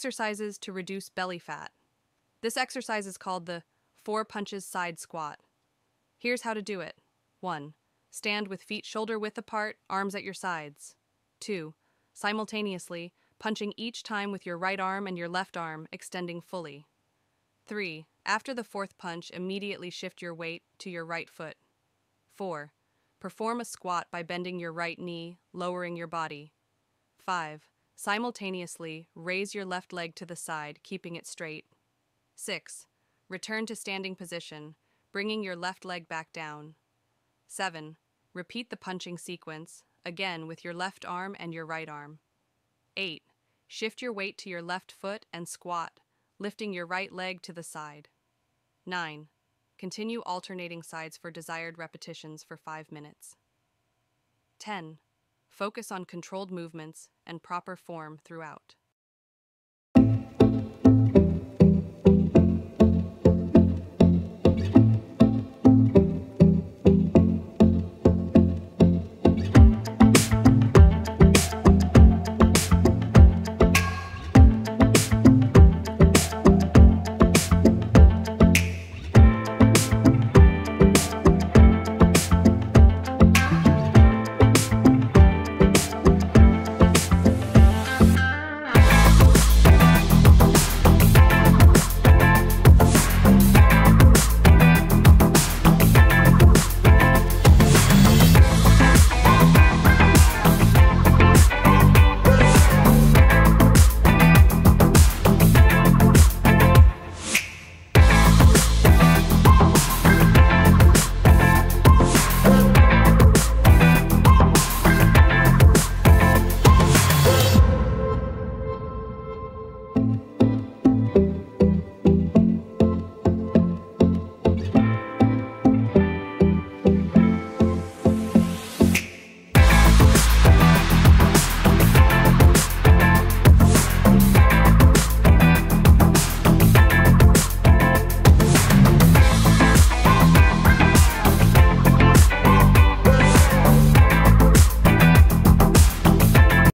Exercises to reduce belly fat. This exercise is called the four punches side squat. Here's how to do it 1. Stand with feet shoulder width apart, arms at your sides. 2. Simultaneously, punching each time with your right arm and your left arm, extending fully. 3. After the fourth punch, immediately shift your weight to your right foot. 4. Perform a squat by bending your right knee, lowering your body. 5. Simultaneously, raise your left leg to the side, keeping it straight. 6. Return to standing position, bringing your left leg back down. 7. Repeat the punching sequence, again with your left arm and your right arm. 8. Shift your weight to your left foot and squat, lifting your right leg to the side. 9. Continue alternating sides for desired repetitions for 5 minutes. 10. Focus on controlled movements and proper form throughout.